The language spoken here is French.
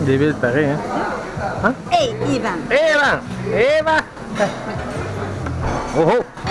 Débile pareil, hein? Hey, Ivan! Eva! Eva! Oh oh!